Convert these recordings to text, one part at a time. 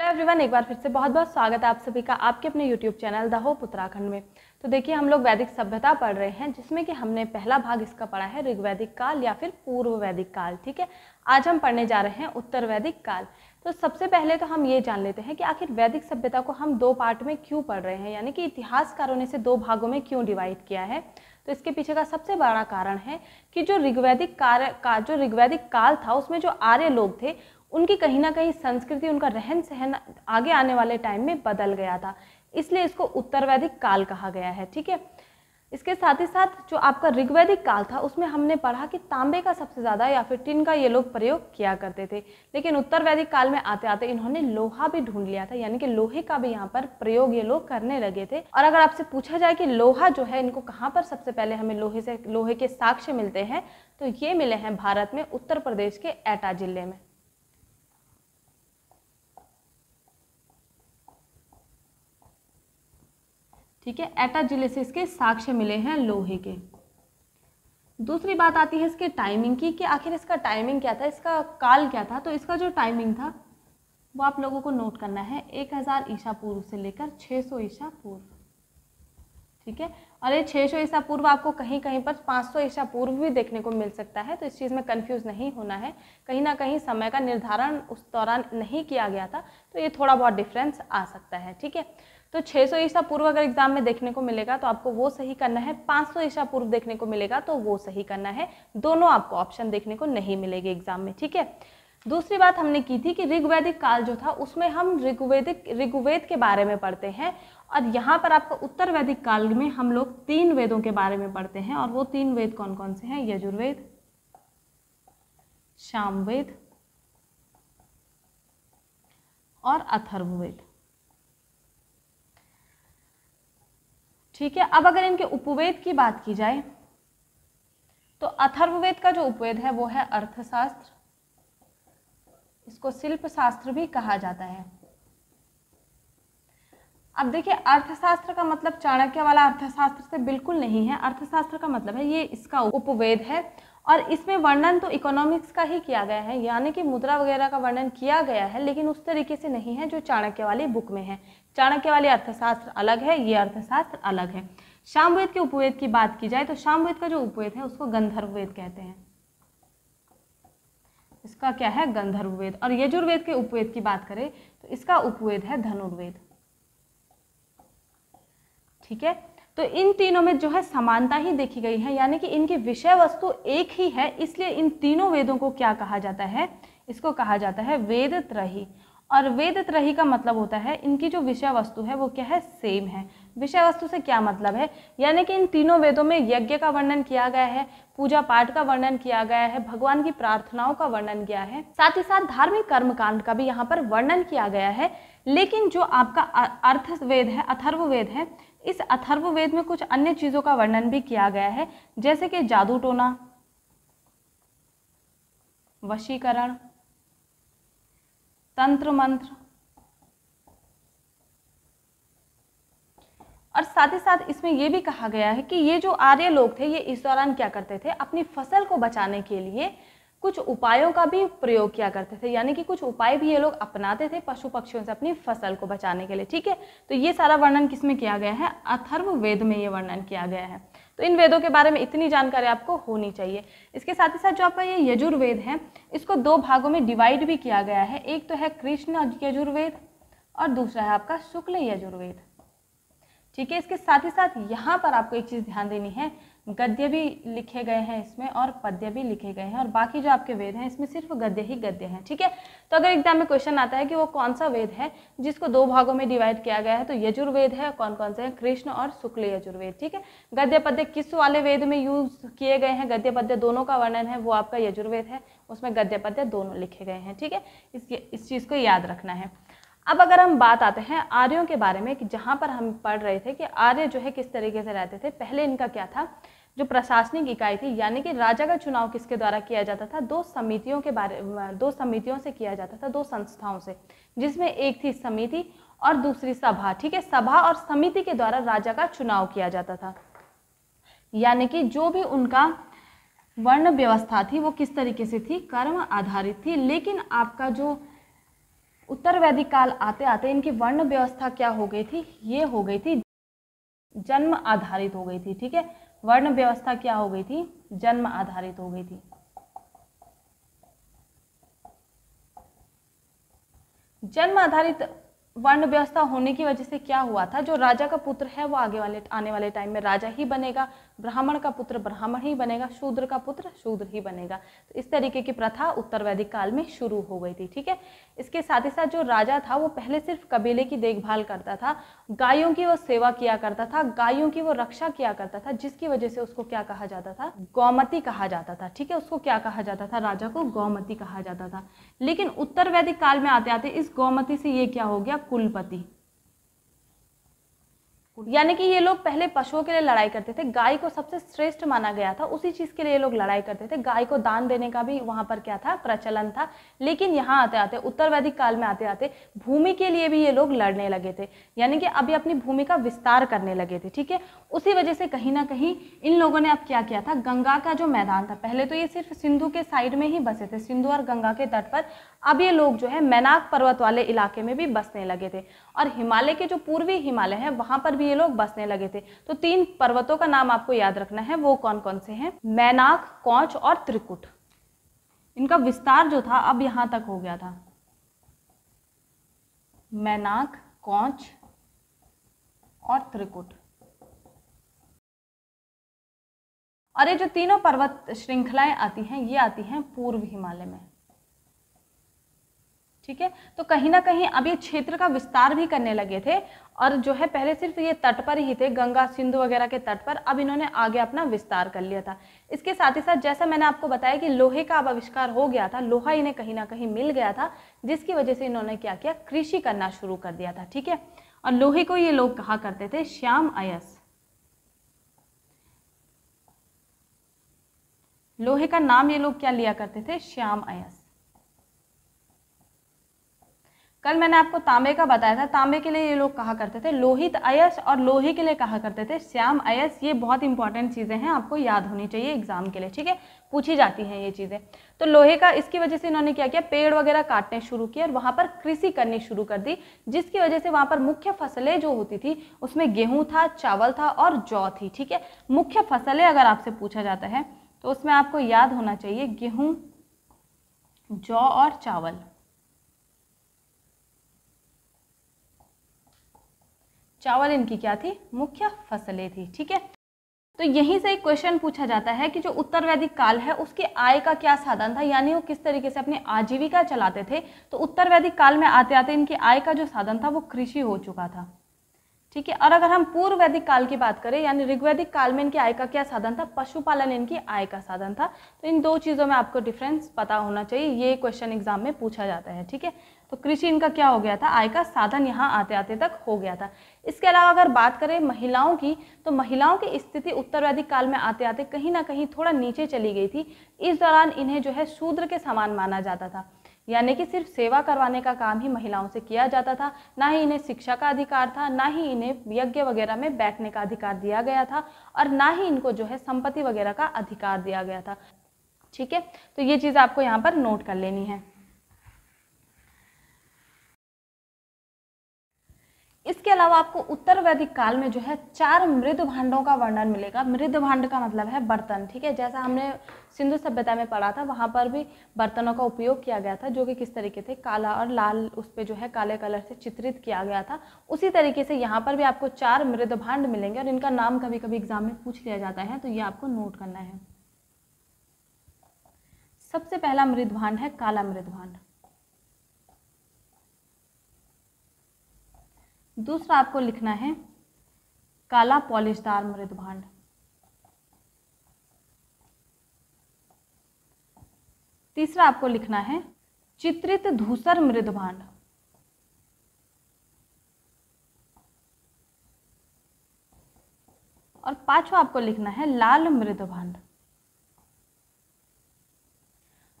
Hello everyone, एक बार फिर से बहुत बहुत स्वागत है आप सभी का आपके अपने YouTube channel The Hope Uttarakhand में। तो देखिए, हम लोग वैदिक सभ्यता पढ़ रहे हैं, जिसमें कि हमने पहला भाग इसका पढ़ा है, ऋग्वैदिक काल या फिर पूर्व वैदिक काल, ठीक है? आज हम पढ़ने जा रहे हैं उत्तर वैदिक काल। तो सबसे पहले तो हम ये जान लेते हैं कि आखिर वैदिक सभ्यता को हम दो पार्ट में क्यों पढ़ रहे हैं, यानी कि इतिहासकारों ने इसे दो भागों में क्यों डिवाइड किया है? तो इसके पीछे का सबसे बड़ा कारण है कि जो ऋग्वैदिक कार्य, का, जो ऋग्वैदिक काल था, उसमें जो आर्य लोग थे उनकी कहीं ना कहीं संस्कृति, उनका रहन सहन आगे आने वाले टाइम में बदल गया था। इसलिए इसको उत्तर वैदिक काल कहा गया है, ठीक है? इसके साथ ही साथ जो आपका ऋग्वैदिक काल था, उसमें हमने पढ़ा कि तांबे का सबसे ज़्यादा या फिर टिन का ये लोग प्रयोग किया करते थे। लेकिन उत्तर वैदिक काल में आते आते इन्होंने लोहा भी ढूंढ लिया था, यानी कि लोहे का भी यहाँ पर प्रयोग ये लोग करने लगे थे। और अगर आपसे पूछा जाए कि लोहा जो है, इनको कहाँ पर सबसे पहले हमें लोहे से, लोहे के साक्ष्य मिलते हैं तो ये मिले हैं भारत में उत्तर प्रदेश के एटा ज़िले में। ठीक है? एटा ज़िले से इसके साक्ष्य मिले हैं लोहे के। दूसरी बात आती है इसके टाइमिंग की कि आखिर इसका टाइमिंग क्या था? इसका काल क्या था? तो इसका जो टाइमिंग था, वो आप लोगों को नोट करना है, एक हज़ार ईसा पूर्व से लेकर छः सौ ईसा पूर्व ठीक है? और ये छः सौ ईसा पूर्व आपको कहीं कहीं पर पाँच सौ ईसा पूर्व भी देखने को मिल सकता है तो इस चीज़ में कंफ्यूज नहीं होना है। कहीं ना कहीं समय का निर्धारण उस दौरान नहीं किया गया था तो ये थोड़ा बहुत डिफरेंस आ सकता है, ठीक है? तो 600 ईसा पूर्व अगर एग्ज़ाम में देखने को मिलेगा तो आपको वो सही करना है। 500 ईसा पूर्व देखने को मिलेगा तो वो सही करना है। दोनों आपको ऑप्शन देखने को नहीं मिलेगी एग्ज़ाम में, ठीक है? दूसरी बात हमने की थी कि ऋग्वैदिक काल जो था, उसमें हम ऋग्वेदिक, ऋग्वेद के बारे में पढ़ते हैं, और यहाँ पर आपको उत्तर वैदिक काल में हम लोग तीन वेदों के बारे में पढ़ते हैं, और वो तीन वेद कौन कौन से हैं? यजुर्वेद, शामवेद और अथर्ववेद। ठीक है? अब अगर इनके उपवेद की बात की जाए तो अथर्ववेद का जो उपवेद है, वो है अर्थशास्त्र। इसको शिल्प शास्त्र भी कहा जाता है। अब देखिए, अर्थशास्त्र का मतलब चाणक्य वाला अर्थशास्त्र से बिल्कुल नहीं है। अर्थशास्त्र का मतलब है, ये इसका उपवेद है और इसमें वर्णन तो इकोनॉमिक्स का ही किया गया है। यानी कि मुद्रा वगैरह का वर्णन किया गया है, लेकिन उस तरीके से नहीं है जो चाणक्य वाली बुक में है। चाणक्य वाले अर्थशास्त्र अलग है, ये अर्थशास्त्र अलग है। शामवेद के उपवेद की बात की जाए तो शामवेद का जो उपवेद है, उसको गंधर्व वेद कहते हैं। इसका क्या है? गंधर्व वेद और यजुर्वेद के उपवेद की बात करें तो इसका उपवेद है धनुर्वेद। ठीक है? तो इन तीनों में जो है समानता ही देखी गई है, यानी कि इनकी विषय वस्तु एक ही है, इसलिए इन तीनों वेदों को क्या कहा जाता है? इसको कहा जाता है वेद त्रही और वेद त्रही का मतलब होता है, इनकी जो विषय वस्तु है वो क्या है? सेम है। विषय वस्तु से क्या मतलब है? यानी कि इन तीनों वेदों में यज्ञ का वर्णन किया गया है पूजा पाठ का वर्णन किया गया है, भगवान की प्रार्थनाओं का वर्णन किया है, साथ ही साथ धार्मिक कर्मकांड का भी यहाँ पर वर्णन किया गया है। लेकिन जो आपका अर्थ वेद है अथर्व वेद है, इस अथर्व वेद में कुछ अन्य चीज़ों का वर्णन भी किया गया है, जैसे कि जादू टोना, वशीकरण तंत्र मंत्र। और साथ ही साथ इसमें यह भी कहा गया है कि ये जो आर्य लोग थे, ये इस दौरान क्या करते थे? अपनी फ़सल को बचाने के लिए कुछ उपायों का भी प्रयोग किया करते थे। यानी कि कुछ उपाय भी ये लोग अपनाते थे पशु पक्षियों से अपनी फ़सल को बचाने के लिए। ठीक है? तो ये सारा वर्णन किसमें किया गया है? अथर्व वेद में ये वर्णन किया गया है। तो इन वेदों के बारे में इतनी जानकारी आपको होनी चाहिए। इसके साथ ही साथ जो आपका ये यजुर्वेद है, इसको दो भागों में डिवाइड भी किया गया है। एक तो है कृष्ण यजुर्वेद और दूसरा है आपका शुक्ल यजुर्वेद। ठीक है, इसके साथ ही साथ यहाँ पर आपको एक चीज़ ध्यान देनी है गद्य भी लिखे गए हैं इसमें और पद्य भी लिखे गए हैं और बाकी जो आपके वेद हैं, इसमें सिर्फ़ गद्य ही गद्य हैं, ठीक है? तो अगर एग्ज़ाम में क्वेश्चन आता है कि वो कौन सा वेद है जिसको दो भागों में डिवाइड किया गया है तो यजुर्वेद है कौन कौन से हैं? कृष्ण और शुक्ल यजुर्वेद, ठीक है? गद्य पद्य किस वाले वेद में यूज़ किए गए हैं? गद्य पद्य दोनों का वर्णन है, वो आपका यजुर्वेद है, उसमें गद्य पद्य दोनों लिखे गए हैं, ठीक है? इस इस चीज़ को याद रखना है। अब अगर हम बात आते हैं आर्यों के बारे में, कि जहाँ पर हम पढ़ रहे थे कि आर्य जो है किस तरीके से रहते थे, पहले इनका क्या था? जो प्रशासनिक इकाई थी, यानी कि राजा का चुनाव किसके द्वारा किया जाता था? दो समितियों के बारे, दो समितियों से किया जाता था, दो संस्थाओं से, जिसमें एक थी समिति और दूसरी सभा, ठीक है? सभा और समिति के द्वारा राजा का चुनाव किया जाता था। यानी कि जो भी उनका वर्ण व्यवस्था थी, वो किस तरीके से थी? कर्म आधारित थी। लेकिन आपका जो उत्तर वैदिक काल आते आते इनकी वर्ण व्यवस्था क्या हो गई थी? ये हो गई थी, जन्म आधारित हो गई थी, ठीक है? वर्ण व्यवस्था क्या हो गई थी? जन्म आधारित हो गई थी। जन्म आधारित वर्ण व्यवस्था होने की वजह से क्या हुआ था? जो राजा का पुत्र है, वो आगे वाले, आने वाले टाइम में राजा ही बनेगा। ब्राह्मण का पुत्र ब्राह्मण ही बनेगा, शूद्र का पुत्र शूद्र ही बनेगा। तो इस तरीके की प्रथा उत्तर वैदिक काल में शुरू हो गई थी, ठीक है? इसके साथ ही साथ जो राजा था, वो पहले सिर्फ़ कबीले की देखभाल करता था, गायों की वो सेवा किया करता था, गायों की वो रक्षा किया करता था, जिसकी वजह से उसको क्या कहा जाता था? गौमती कहा जाता था, ठीक है? उसको क्या कहा जाता था? राजा को गौमती कहा जाता था। लेकिन उत्तर वैदिक काल में आते आते इस गौमती से ये क्या हो गया? कुलपति। यानी कि ये लोग पहले पशुओं के लिए लड़ाई करते थे। गाय को सबसे श्रेष्ठ माना गया था। उसी चीज़ के लिए ये लोग लड़ाई करते थे। गाय को दान देने का भी वहाँ पर क्या था? प्रचलन था। लेकिन यहाँ आते आते उत्तर वैदिक काल में आते आते भूमि के लिए भी ये लोग लड़ने लगे थे। यानी कि अभी अपनी भूमि का विस्तार करने लगे थे, ठीक है? उसी वजह से कहीं ना कहीं इन लोगों ने अब क्या किया था? गंगा का जो मैदान था, पहले तो ये सिर्फ़ सिंधु के साइड में ही बसे थे। सिंधु और गंगा के तट पर अब ये लोग जो है, मैनाक पर्वत वाले इलाके में भी बसने लगे थे। और हिमालय के जो पूर्वी हिमालय है, वहाँ पर भी ये लोग बसने लगे थे। तो तीन पर्वतों का नाम आपको याद रखना है, वो कौन कौन से हैं? मैनाक, कौच और त्रिकुट। इनका विस्तार जो था, अब यहाँ तक हो गया था। मैनाक, कौच और त्रिकुट। और ये जो तीनों पर्वत श्रृंखलाएँ आती हैं, ये आती हैं पूर्व हिमालय में। ठीक है? तो कहीं ना कहीं अब ये क्षेत्र का विस्तार भी करने लगे थे और जो है पहले सिर्फ़ ये तट पर ही थे, गंगा, सिंधु वगैरह के तट पर, अब इन्होंने आगे अपना विस्तार कर लिया था। इसके साथ ही साथ जैसा मैंने आपको बताया कि लोहे का अब आविष्कार हो गया था, लोहा इन्हें कहीं ना कहीं मिल गया था, जिसकी वजह से इन्होंने क्या किया? कृषि करना शुरू कर दिया था, ठीक है? और लोहे को ये लोग कहा करते थे? श्याम अयस। लोहे का नाम ये लोग क्या लिया करते थे? श्याम अयस। कल मैंने आपको तांबे का बताया था। तांबे के लिए ये लोग कहा करते थे, लोहित अयस और लोहे के लिए कहा करते थे, श्याम अयस ये बहुत इंपॉर्टेंट चीज़ें हैं, आपको याद होनी चाहिए एग्ज़ाम के लिए, ठीक है? पूछी जाती हैं ये चीज़ें। तो लोहे का, इसकी वजह से इन्होंने क्या किया? पेड़ वगैरह काटने शुरू किए और वहाँ पर कृषि करनी शुरू कर दी, जिसकी वजह से वहाँ पर मुख्य फ़सलें जो होती थी, उसमें गेहूँ था, चावल था और जौ थी, ठीक है? मुख्य फ़सलें अगर आपसे पूछा जाता है तो उसमें आपको याद होना चाहिए, गेहूँ, जौ और चावल। चावल इनकी क्या थी? मुख्य फ़सलें थी, ठीक है? तो यहीं से एक क्वेश्चन पूछा जाता है कि जो उत्तर वैदिक काल है, उसके आय का क्या साधन था? यानी वो किस तरीके से अपनी आजीविका चलाते थे? तो उत्तर वैदिक काल में आते आते इनके आय का जो साधन था, वो कृषि हो चुका था, ठीक है? और अगर हम पूर्व वैदिक काल की बात करें, यानी ऋग्वैदिक काल में इनकी आय का क्या साधन था? पशुपालन इनकी आय का साधन था। तो इन दो चीज़ों में आपको डिफरेंस पता होना चाहिए। ये क्वेश्चन एग्ज़ाम में पूछा जाता है, ठीक है? तो कृषि इनका क्या हो गया था? आय का साधन यहाँ आते आते तक हो गया था। इसके अलावा अगर बात करें महिलाओं की तो महिलाओं की स्थिति उत्तर वैदिक काल में आते आते कहीं ना कहीं थोड़ा नीचे चली गई थी। इस दौरान इन्हें जो है शूद्र के समान माना जाता था। यानी कि सिर्फ़ सेवा करवाने का काम ही महिलाओं से किया जाता था। ना ही इन्हें शिक्षा का अधिकार था, ना ही इन्हें यज्ञ वगैरह में बैठने का अधिकार दिया गया था और ना ही इनको जो है संपत्ति वगैरह का अधिकार दिया गया था। ठीक है? तो ये चीज़ आपको यहाँ पर नोट कर लेनी है। इसके अलावा आपको उत्तर वैदिक काल में जो है चार मृद भांडों का वर्णन मिलेगा। मृद भांड का मतलब है बर्तन, ठीक है? जैसा हमने सिंधु सभ्यता में पढ़ा था, वहाँ पर भी बर्तनों का उपयोग किया गया था, जो कि किस तरीके थे? काला और लाल उस पर जो है काले कलर से चित्रित किया गया था। उसी तरीके से यहाँ पर भी आपको चार मृद भांड मिलेंगे और इनका नाम कभी कभी एग्ज़ाम में पूछ लिया जाता है तो ये आपको नोट करना है। सबसे पहला मृद भांड है काला मृद दूसरा आपको लिखना है, काला पॉलिशदार मृद भांड। तीसरा आपको लिखना है, चित्रित धूसर मृद भांड। और पांचवा आपको लिखना है, लाल मृद भांड।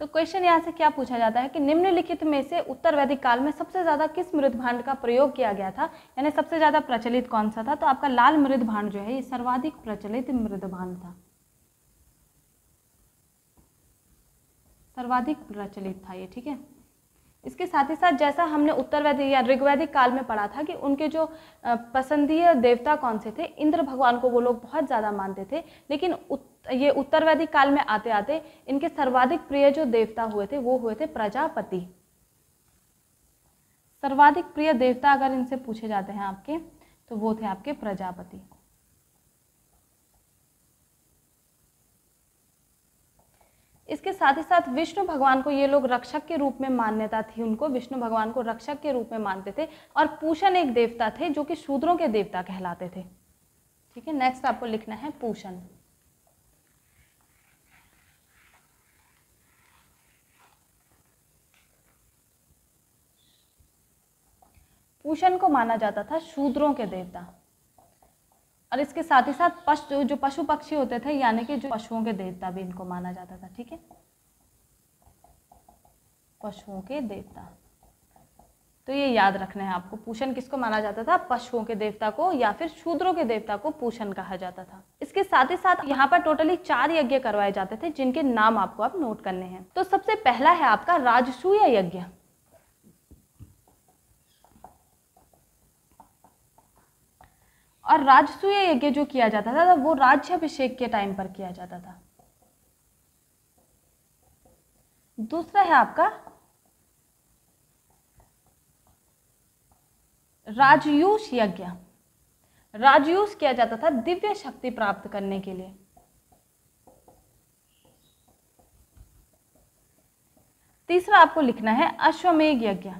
तो क्वेश्चन यहाँ से क्या पूछा जाता है कि निम्नलिखित में से उत्तर वैदिक काल में सबसे ज़्यादा किस मृद भांड का प्रयोग किया गया था? यानी सबसे ज़्यादा प्रचलित कौन सा था? तो आपका लाल मृद भांड जो है, ये सर्वाधिक प्रचलित मृद भांड था। सर्वाधिक प्रचलित था ये, ठीक है? इसके साथ ही साथ जैसा हमने उत्तर वैदिक या ऋग्वैदिक काल में पढ़ा था कि उनके जो पसंदीय देवता कौन से थे? इंद्र भगवान को वो लोग बहुत ज़्यादा मानते थे, लेकिन ये उत्तर वैदिक काल में आते आते इनके सर्वाधिक प्रिय जो देवता हुए थे, वो हुए थे प्रजापति। सर्वाधिक प्रिय देवता अगर इनसे पूछे जाते हैं आपके तो वो थे आपके प्रजापति। इसके साथ ही साथ विष्णु भगवान को ये लोग रक्षक के रूप में मान्यता थी उनको, विष्णु भगवान को रक्षक के रूप में मानते थे और पूषण एक देवता थे जो कि शूद्रों के देवता कहलाते थे। ठीक है नेक्स्ट आपको लिखना है पूषण। पूषण को माना जाता था शूद्रों के देवता। और इसके साथ ही साथ पशु जो पशु पक्षी होते थे, यानी कि जो पशुओं के देवता भी इनको माना जाता था, ठीक है? पशुओं के देवता। तो ये याद रखना है आपको पूषण किसको माना जाता था? पशुओं के देवता को या फिर शूद्रों के देवता को पूषण कहा जाता था। इसके साथ ही साथ यहाँ पर टोटली चार यज्ञ करवाए जाते थे, जिनके नाम आपको आप नोट करने हैं। तो सबसे पहला है आपका राजसूय यज्ञ। और राजसूय यज्ञ जो किया जाता था, वो राज्याभिषेक के टाइम पर किया जाता था। दूसरा है आपका, राजयूष यज्ञ। राजयूष किया जाता था दिव्य शक्ति प्राप्त करने के लिए। तीसरा आपको लिखना है अश्वमेघ यज्ञ।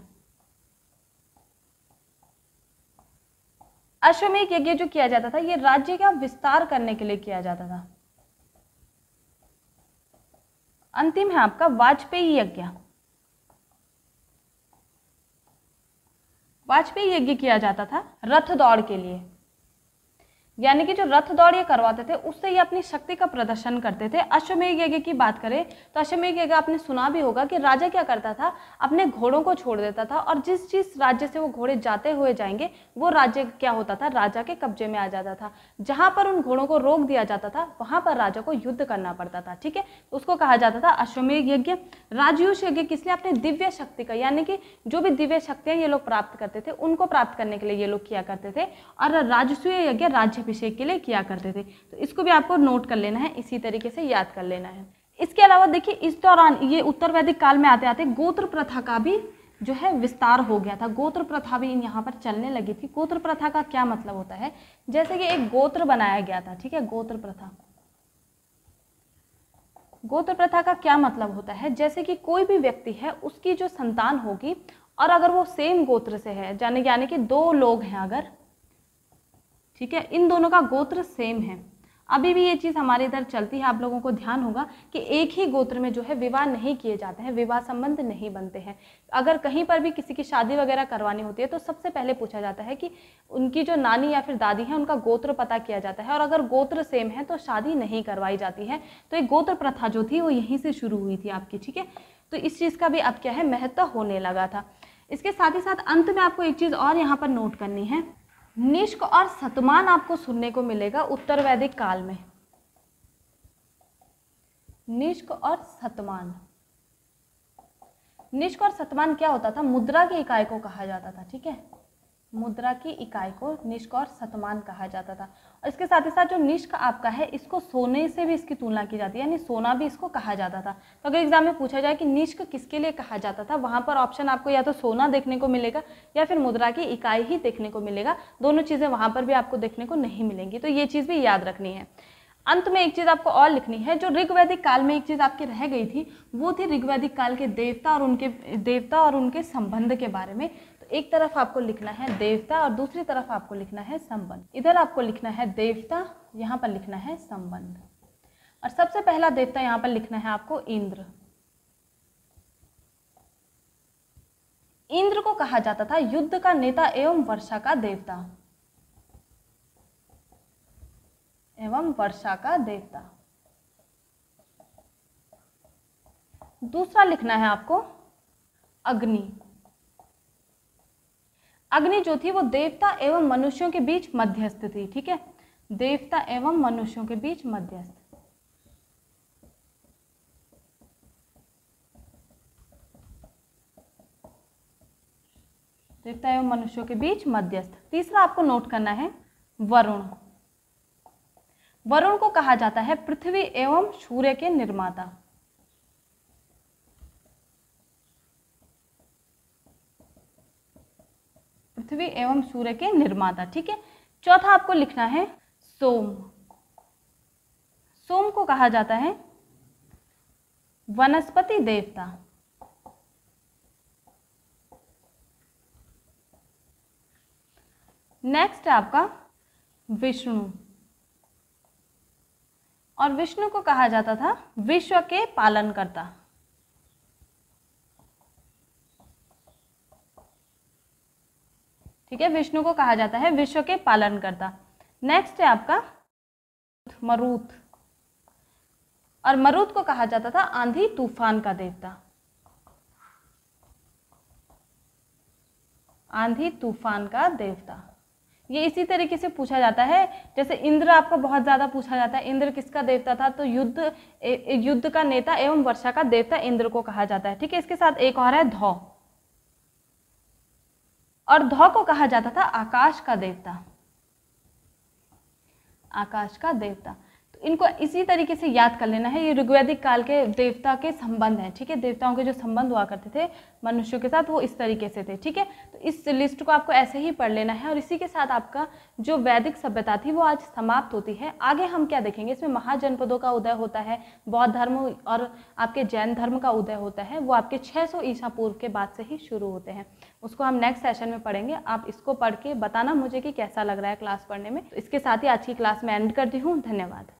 अश्वमेघ यज्ञ जो किया जाता था, ये राज्य का विस्तार करने के लिए किया जाता था। अंतिम है आपका वाजपेयी यज्ञ। वाजपेयी यज्ञ किया जाता था रथ दौड़ के लिए। यानी कि जो रथ दौड़ ये करवाते थे, उससे ये अपनी शक्ति का प्रदर्शन करते थे। अश्वमेघ यज्ञ की बात करें तो अश्वमेघ यज्ञ आपने सुना भी होगा कि राजा क्या करता था? अपने घोड़ों को छोड़ देता था और जिस जिस राज्य से वो घोड़े जाते हुए जाएँगे, वो राज्य क्या होता था? राजा के कब्जे में आ जाता था। जहाँ पर उन घोड़ों को रोक दिया जाता था, वहाँ पर राजा को युद्ध करना पड़ता था, ठीक है? उसको कहा जाता था अश्वमेघ यज्ञ। राजयूष यज्ञ किस लिए? अपने दिव्य शक्ति का, यानी कि जो भी दिव्य शक्तियाँ ये लोग प्राप्त करते थे, उनको प्राप्त करने के लिए ये लोग किया करते थे। और राजसूय यज्ञ राज्य अभिषेक के लिए किया करते थे। तो इसको भी आपको नोट कर लेना है, इसी तरीके से याद कर लेना है। इसके अलावा देखिए, इस दौरान ये उत्तर वैदिक काल में आते आते गोत्र प्रथा का भी जो है विस्तार हो गया था। गोत्र प्रथा भी यहाँ पर चलने लगी थी। गोत्र प्रथा का क्या मतलब होता है? जैसे कि एक गोत्र बनाया गया था, ठीक है, गोत्र प्रथा गोत्र प्रथा का क्या मतलब होता है? जैसे कि कोई भी व्यक्ति है, उसकी जो संतान होगी, और अगर वो सेम गोत्र से है यानी यानी कि दो लोग हैं अगर ठीक है? इन दोनों का गोत्र सेम है। अभी भी ये चीज़ हमारे इधर चलती है, आप लोगों को ध्यान होगा कि एक ही गोत्र में जो है विवाह नहीं किए जाते हैं, विवाह संबंध नहीं बनते हैं। अगर कहीं पर भी किसी की शादी वगैरह करवानी होती है तो सबसे पहले पूछा जाता है कि उनकी जो नानी या फिर दादी है, उनका गोत्र पता किया जाता है। और अगर गोत्र सेम है तो शादी नहीं करवाई जाती है। तो एक गोत्र प्रथा जो थी, वो यहीं से शुरू हुई थी आपकी, ठीक है? तो इस चीज़ का भी अब क्या है, महत्व होने लगा था। इसके साथ ही साथ अंत में आपको एक चीज़ और यहाँ पर नोट करनी है। निष्क और सतमान आपको सुनने को मिलेगा उत्तर वैदिक काल में। निष्क और सतमान। निष्क और सतमान क्या होता था? मुद्रा की इकाई को कहा जाता था, ठीक है? मुद्रा की इकाई को निष्क और सतमान कहा जाता था। और इसके साथ ही साथ जो निष्क आपका है, इसको सोने से भी इसकी तुलना की जाती है, यानी सोना भी इसको कहा जाता था। तो अगर एग्ज़ाम में पूछा जाए कि निष्क किसके लिए कहा जाता था, वहाँ पर ऑप्शन आपको या तो सोना देखने को मिलेगा या फिर मुद्रा की इकाई ही देखने को मिलेगा। दोनों चीज़ें वहाँ पर भी आपको देखने को नहीं मिलेंगी। तो ये चीज़ भी याद रखनी है। अंत में एक चीज़ आपको और लिखनी है। जो ऋग्वैदिक काल में एक चीज़ आपकी रह गई थी, वो थी ऋग्वैदिक काल के देवता और उनके, देवता और उनके संबंध के बारे में। एक तरफ़ आपको लिखना है देवता और दूसरी तरफ़ आपको लिखना है संबंध। इधर आपको लिखना है देवता, यहाँ पर लिखना है संबंध। और सबसे पहला देवता यहाँ पर लिखना है आपको इंद्र। इंद्र को कहा जाता था युद्ध का नेता एवं वर्षा का देवता। एवं वर्षा का देवता। दूसरा लिखना है आपको अग्नि। अग्नि जो थी वो देवता एवं मनुष्यों के बीच मध्यस्थ थी, ठीक है? देवता एवं मनुष्यों के बीच मध्यस्थ। देवता एवं मनुष्यों के बीच मध्यस्थ। तीसरा आपको नोट करना है, वरुण। वरुण को कहा जाता है पृथ्वी एवं सूर्य के निर्माता। पृथ्वी एवं सूर्य के निर्माता, ठीक है? चौथा आपको लिखना है सोम। सोम को कहा जाता है वनस्पति देवता। नेक्स्ट आपका विष्णु। और विष्णु को कहा जाता था विश्व के पालन करता ठीक है, विष्णु को कहा जाता है विश्व के पालन करता नेक्स्ट है आपका मरुत। और मरुत को कहा जाता था आंधी तूफ़ान का देवता। आंधी तूफ़ान का देवता। ये इसी तरीके से पूछा जाता है, जैसे इंद्र आपका बहुत ज़्यादा पूछा जाता है, इंद्र किसका देवता था? तो युद्ध युद्ध का नेता एवं वर्षा का देवता इंद्र को कहा जाता है। ठीक है, इसके साथ एक और है धौ। और धौ को कहा जाता था आकाश का देवता। आकाश का देवता। तो इनको इसी तरीके से याद कर लेना है। ये ऋग्वैदिक काल के देवता के संबंध हैं, ठीक है? देवताओं के जो संबंध हुआ करते थे, मनुष्यों के साथ, वो इस तरीके से थे, ठीक है? तो इस लिस्ट को आपको ऐसे ही पढ़ लेना है और इसी के साथ आपका जो वैदिक सभ्यता थी, वो आज समाप्त होती है। आगे हम क्या देखेंगे? इसमें महाजनपदों का उदय होता है, बौद्ध धर्म और आपके जैन धर्म का उदय होता है। वो आपके छः सौ ईसा पूर्व के बाद से ही शुरू होते हैं। उसको हम नेक्स्ट सेशन में पढ़ेंगे। आप इसको पढ़ के बताना मुझे कि कैसा लग रहा है क्लास पढ़ने में। तो इसके साथ ही आज की क्लास में एंड करती हूँ। धन्यवाद।